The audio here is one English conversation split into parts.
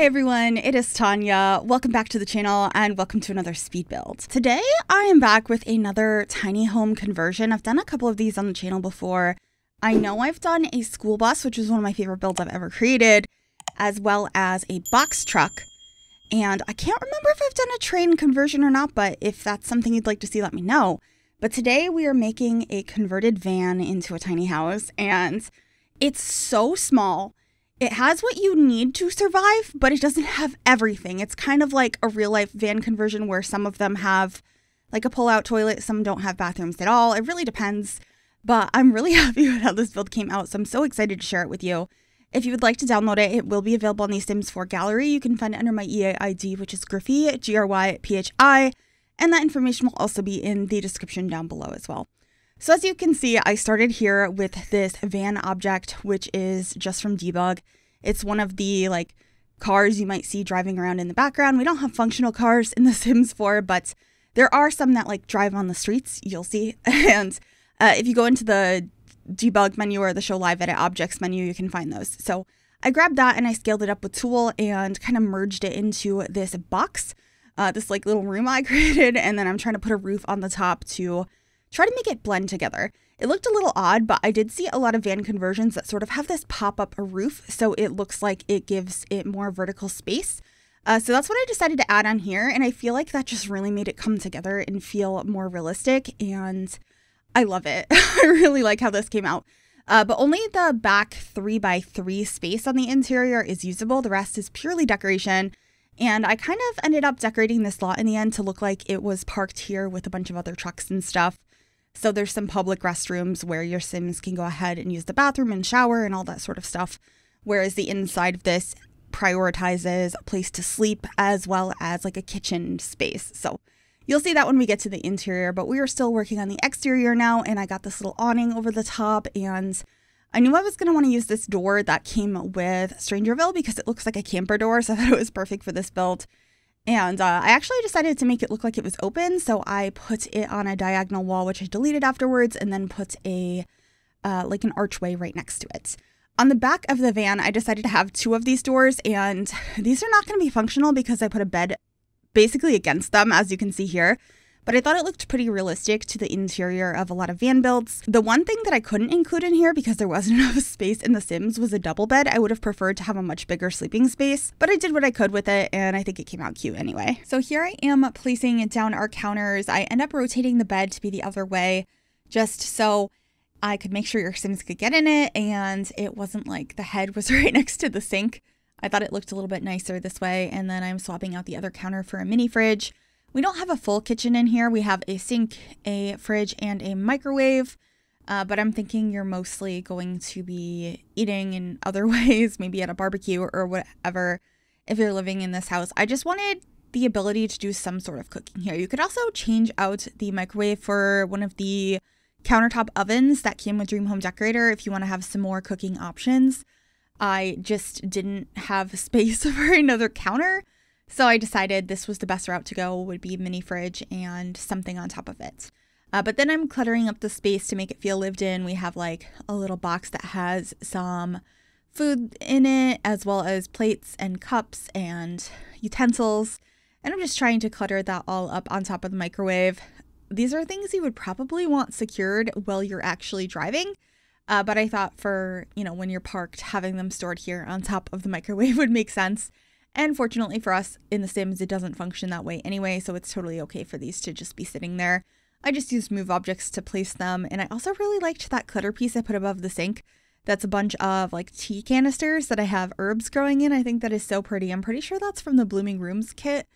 Hey everyone, it is Tanya. Welcome back to the channel and welcome to another speed build. Today I am back with another tiny home conversion. I've done a couple of these on the channel before. I know I've done a school bus, which is one of my favorite builds I've ever created, as well as a box truck. And I can't remember if I've done a train conversion or not, but if that's something you'd like to see, let me know. But today we are making a converted van into a tiny house and it's so small it has what you need to survive, but it doesn't have everything. It's kind of like a real life van conversion where some of them have like a pull out toilet, some don't have bathrooms at all. It really depends. But I'm really happy with how this build came out, so I'm so excited to share it with you. If you would like to download it, it will be available on the Sims 4 gallery. You can find it under my EA ID, which is Gryphi, G R Y P H I, and that information will also be in the description down below as well. So as you can see, I started here with this van object, which is just from Debug. It's one of the like cars you might see driving around in the background. We don't have functional cars in The Sims 4, but there are some that like drive on the streets, you'll see. And uh, if you go into the debug menu or the show live edit objects menu, you can find those. So I grabbed that and I scaled it up with tool and kind of merged it into this box, uh, this like little room I created. And then I'm trying to put a roof on the top to try to make it blend together. It looked a little odd, but I did see a lot of van conversions that sort of have this pop up roof, so it looks like it gives it more vertical space. Uh, so that's what I decided to add on here, and I feel like that just really made it come together and feel more realistic, and I love it. I really like how this came out. Uh, but only the back 3x3 space on the interior is usable. The rest is purely decoration. And I kind of ended up decorating this lot in the end to look like it was parked here with a bunch of other trucks and stuff. So there's some public restrooms where your Sims can go ahead and use the bathroom and shower and all that sort of stuff. Whereas the inside of this prioritizes a place to sleep as well as like a kitchen space. So you'll see that when we get to the interior, but we are still working on the exterior now. And I got this little awning over the top and I knew I was going to want to use this door that came with Strangerville because it looks like a camper door. So I thought it was perfect for this build. And uh, I actually decided to make it look like it was open, so I put it on a diagonal wall, which I deleted afterwards, and then put a uh, like an archway right next to it. On the back of the van, I decided to have two of these doors, and these are not going to be functional because I put a bed basically against them, as you can see here but I thought it looked pretty realistic to the interior of a lot of van builds. The one thing that I couldn't include in here because there wasn't enough space in The Sims was a double bed. I would have preferred to have a much bigger sleeping space, but I did what I could with it and I think it came out cute anyway. So here I am placing down our counters. I end up rotating the bed to be the other way just so I could make sure your Sims could get in it and it wasn't like the head was right next to the sink. I thought it looked a little bit nicer this way. And then I'm swapping out the other counter for a mini fridge. We don't have a full kitchen in here. We have a sink, a fridge, and a microwave. Uh, but I'm thinking you're mostly going to be eating in other ways, maybe at a barbecue or whatever, if you're living in this house. I just wanted the ability to do some sort of cooking here. You could also change out the microwave for one of the countertop ovens that came with Dream Home Decorator if you want to have some more cooking options. I just didn't have space for another counter. So I decided this was the best route to go would be mini fridge and something on top of it. Uh, but then I'm cluttering up the space to make it feel lived in. We have like a little box that has some food in it, as well as plates and cups and utensils. And I'm just trying to clutter that all up on top of the microwave. These are things you would probably want secured while you're actually driving. Uh, but I thought for, you know, when you're parked, having them stored here on top of the microwave would make sense. And fortunately for us in The Sims, it doesn't function that way anyway, so it's totally okay for these to just be sitting there. I just used move objects to place them, and I also really liked that clutter piece I put above the sink. That's a bunch of like tea canisters that I have herbs growing in. I think that is so pretty. I'm pretty sure that's from the Blooming Rooms kit,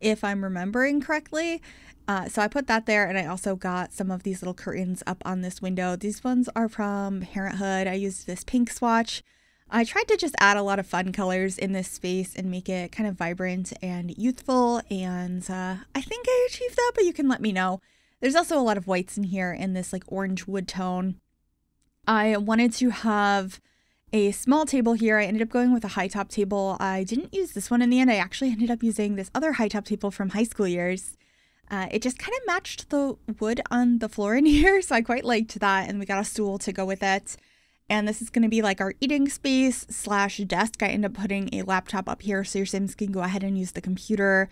if I'm remembering correctly. Uh, so I put that there, and I also got some of these little curtains up on this window. These ones are from Parenthood. I used this pink swatch I tried to just add a lot of fun colors in this space and make it kind of vibrant and youthful, and uh, I think I achieved that, but you can let me know. There's also a lot of whites in here in this like orange wood tone. I wanted to have a small table here. I ended up going with a high top table. I didn't use this one in the end. I actually ended up using this other high top table from high school years. Uh, it just kind of matched the wood on the floor in here, so I quite liked that, and we got a stool to go with it. And this is going to be like our eating space slash desk. I end up putting a laptop up here so your Sims can go ahead and use the computer.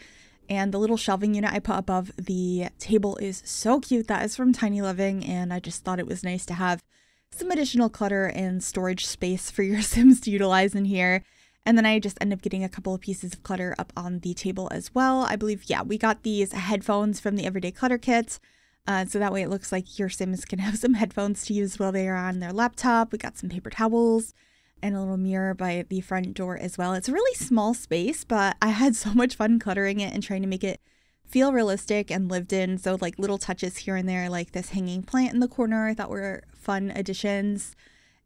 And the little shelving unit I put above the table is so cute. That is from Tiny Living, and I just thought it was nice to have some additional clutter and storage space for your Sims to utilize in here. And then I just end up getting a couple of pieces of clutter up on the table as well. I believe, yeah, we got these headphones from the Everyday Clutter Kit. Uh, so that way it looks like your Sims can have some headphones to use while they are on their laptop. We got some paper towels and a little mirror by the front door as well. It's a really small space, but I had so much fun cluttering it and trying to make it feel realistic and lived in. So, like little touches here and there, like this hanging plant in the corner, I thought were fun additions.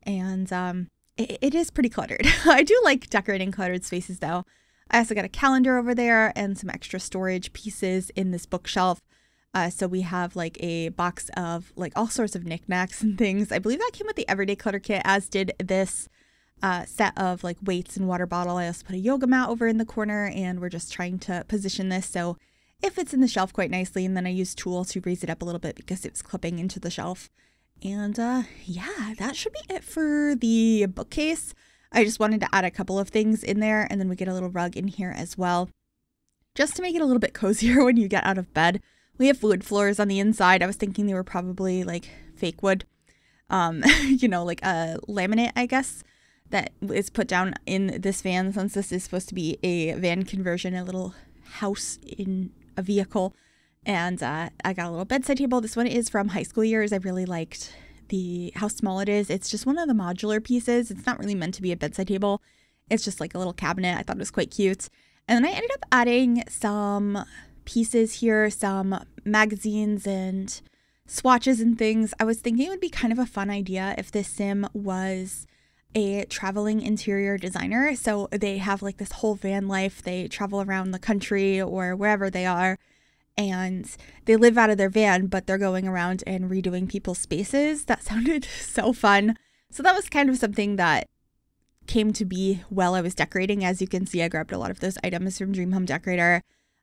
And um, it, it is pretty cluttered. I do like decorating cluttered spaces though. I also got a calendar over there and some extra storage pieces in this bookshelf. Uh, so we have like a box of like all sorts of knickknacks and things. I believe that came with the Everyday Clutter Kit, as did this uh, set of like weights and water bottle. I also put a yoga mat over in the corner, and we're just trying to position this so it fits in the shelf quite nicely. And then I used tool to raise it up a little bit because it was clipping into the shelf. And uh, yeah, that should be it for the bookcase. I just wanted to add a couple of things in there, and then we get a little rug in here as well, just to make it a little bit cozier when you get out of bed. We have wood floors on the inside. I was thinking they were probably like fake wood, um, you know, like a laminate, I guess, that is put down in this van since this is supposed to be a van conversion, a little house in a vehicle. And uh, I got a little bedside table. This one is from high school years. I really liked the how small it is. It's just one of the modular pieces. It's not really meant to be a bedside table. It's just like a little cabinet. I thought it was quite cute. And then I ended up adding some pieces here, some magazines and swatches and things. I was thinking it would be kind of a fun idea if this sim was a traveling interior designer. So they have like this whole van life. They travel around the country or wherever they are and they live out of their van, but they're going around and redoing people's spaces. That sounded so fun. So that was kind of something that came to be while I was decorating. As you can see, I grabbed a lot of those items from Dream Home Decorator.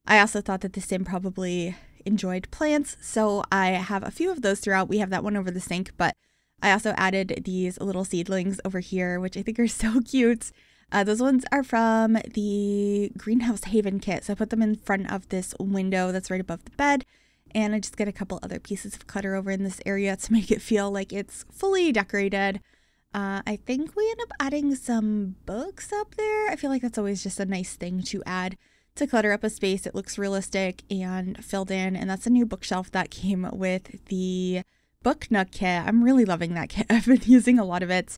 I also thought that the sim probably enjoyed plants, so I have a few of those throughout. We have that one over the sink, but I also added these little seedlings over here, which I think are so cute. Uh, those ones are from the Greenhouse Haven kit. So I put them in front of this window that's right above the bed. And I just get a couple other pieces of clutter over in this area to make it feel like it's fully decorated. Uh, I think we end up adding some books up there. I feel like that's always just a nice thing to add to clutter up a space. It looks realistic and filled in. And that's a new bookshelf that came with the Book Nook kit. I'm really loving that kit. I've been using a lot of it.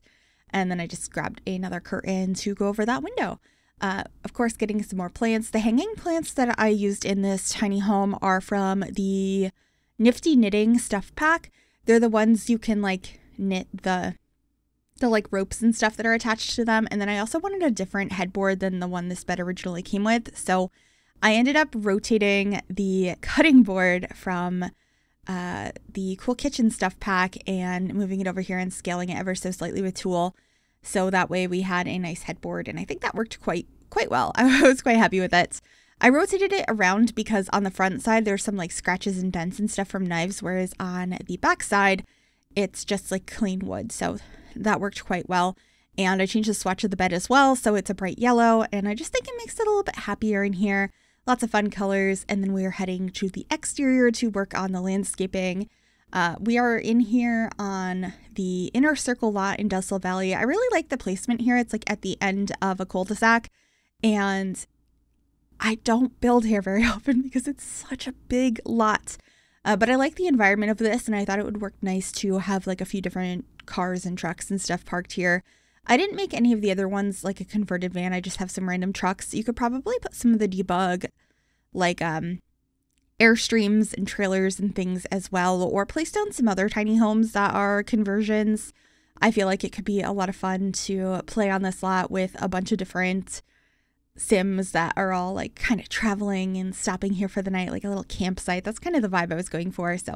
And then I just grabbed another curtain to go over that window. Uh, of course, getting some more plants. The hanging plants that I used in this tiny home are from the Nifty Knitting Stuff Pack. They're the ones you can like knit the the like ropes and stuff that are attached to them. And then I also wanted a different headboard than the one this bed originally came with. So I ended up rotating the cutting board from uh, the Cool Kitchen stuff pack and moving it over here and scaling it ever so slightly with tool. So that way we had a nice headboard, and I think that worked quite quite well. I was quite happy with it. I rotated it around because on the front side there's some like scratches and dents and stuff from knives, whereas on the back side it's just like clean wood. So that worked quite well. And I changed the swatch of the bed as well, so it's a bright yellow, and I just think it makes it a little bit happier in here lots of fun colors. And then we are heading to the exterior to work on the landscaping. Uh, we are in here on the inner circle lot in Del Sol Valley. I really like the placement here. It's like at the end of a cul-de-sac. And I don't build here very often because it's such a big lot. Uh, but I like the environment of this, and I thought it would work nice to have like a few different cars and trucks and stuff parked here. I didn't make any of the other ones like a converted van. I just have some random trucks. You could probably put some of the debug like um airstreams and trailers and things as well or place down some other tiny homes that are conversions. I feel like it could be a lot of fun to play on this lot with a bunch of different sims that are all like kind of traveling and stopping here for the night, like a little campsite. That's kind of the vibe I was going for. So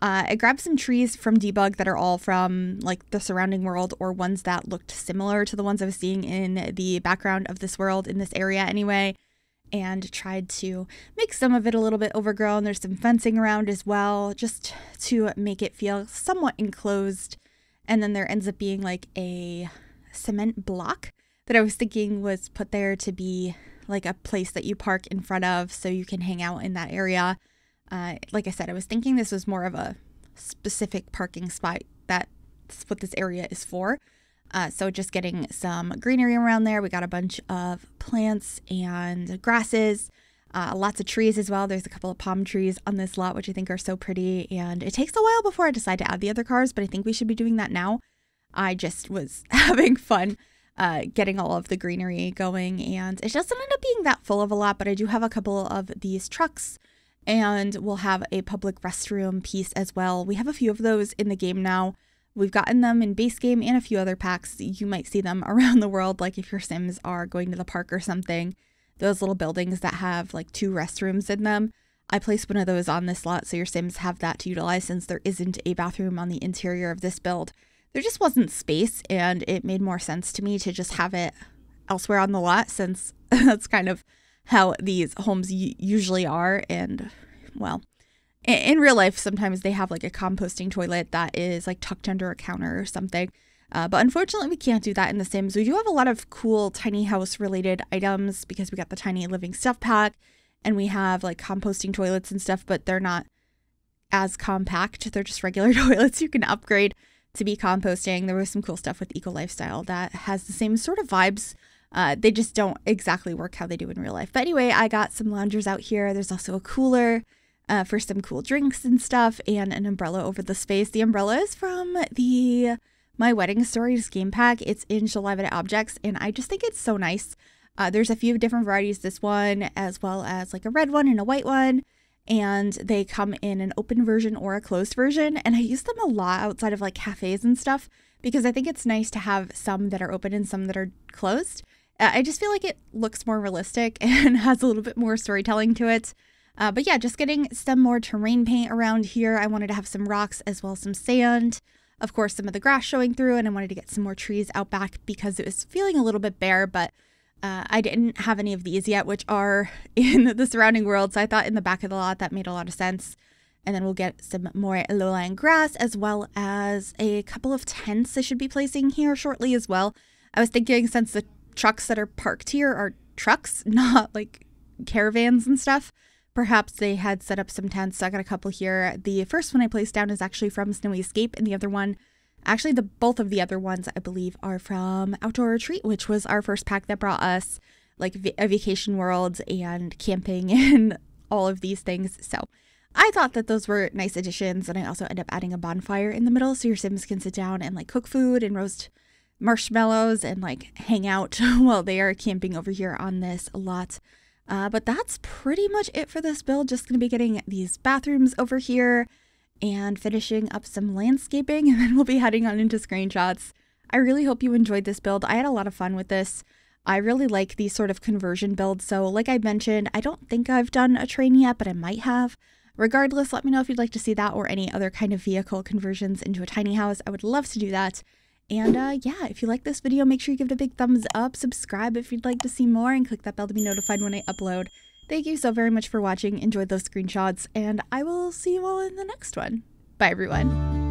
uh, I grabbed some trees from Debug that are all from like the surrounding world or ones that looked similar to the ones I was seeing in the background of this world in this area anyway, and tried to make some of it a little bit overgrown. There's some fencing around as well, just to make it feel somewhat enclosed And then there ends up being like a cement block that I was thinking was put there to be like a place that you park in front of so you can hang out in that area. Uh, like I said, I was thinking this was more of a specific parking spot. That's what this area is for. Uh, so just getting some greenery around there. We got a bunch of plants and grasses, uh, lots of trees as well. There's a couple of palm trees on this lot, which I think are so pretty. And it takes a while before I decide to add the other cars, but I think we should be doing that now. I just was having fun uh, getting all of the greenery going, and it doesn't end up being that full of a lot, but I do have a couple of these trucks. And we'll have a public restroom piece as well. We have a few of those in the game now. We've gotten them in base game and a few other packs. You might see them around the world, like if your Sims are going to the park or something. Those little buildings that have like two restrooms in them. I placed one of those on this lot so your Sims have that to utilize since there isn't a bathroom on the interior of this build. There just wasn't space, and it made more sense to me to just have it elsewhere on the lot since that's kind of how these homes usually are. And well, in real life, sometimes they have like a composting toilet that is like tucked under a counter or something. Uh, but unfortunately, we can't do that in The Sims. We do have a lot of cool tiny house related items because we got the tiny living stuff pack and we have like composting toilets and stuff, but they're not as compact. They're just regular toilets you can upgrade to be composting. There was some cool stuff with Eco Lifestyle that has the same sort of vibes. Uh, they just don't exactly work how they do in real life. But anyway, I got some loungers out here. There's also a cooler uh, for some cool drinks and stuff, and an umbrella over the space. The umbrella is from the My Wedding Stories game pack. It's in Shalivita Objects, and I just think it's so nice. Uh, there's a few different varieties. This one, as well as like a red one and a white one, and they come in an open version or a closed version. And I use them a lot outside of like cafes and stuff because I think it's nice to have some that are open and some that are closed. I just feel like it looks more realistic and has a little bit more storytelling to it. Uh, but yeah, just getting some more terrain paint around here. I wanted to have some rocks as well as some sand. Of course, some of the grass showing through, and I wanted to get some more trees out back because it was feeling a little bit bare, but uh, I didn't have any of these yet, which are in the surrounding world. So I thought in the back of the lot that made a lot of sense. And then we'll get some more low-lying grass as well as a couple of tents I should be placing here shortly as well. I was thinking since the trucks that are parked here are trucks, not like caravans and stuff, Perhaps they had set up some tents. So I got a couple here. The first one I placed down is actually from Snowy Escape, and the other one, actually, the both of the other ones I believe are from Outdoor Retreat, which was our first pack that brought us like a vacation world and camping and all of these things. So I thought that those were nice additions, and I also end up adding a bonfire in the middle so your Sims can sit down and like cook food and roast marshmallows and like hang out while they are camping over here on this lot. Uh, but that's pretty much it for this build. Just going to be getting these bathrooms over here and finishing up some landscaping, and then we'll be heading on into screenshots. I really hope you enjoyed this build. I had a lot of fun with this. I really like these sort of conversion builds. So, like I mentioned, I don't think I've done a train yet, but I might have. Regardless, let me know if you'd like to see that or any other kind of vehicle conversions into a tiny house. I would love to do that. And uh, yeah, if you like this video, make sure you give it a big thumbs up, subscribe if you'd like to see more, and click that bell to be notified when I upload. Thank you so very much for watching. Enjoyed those screenshots, and I will see you all in the next one. Bye, everyone.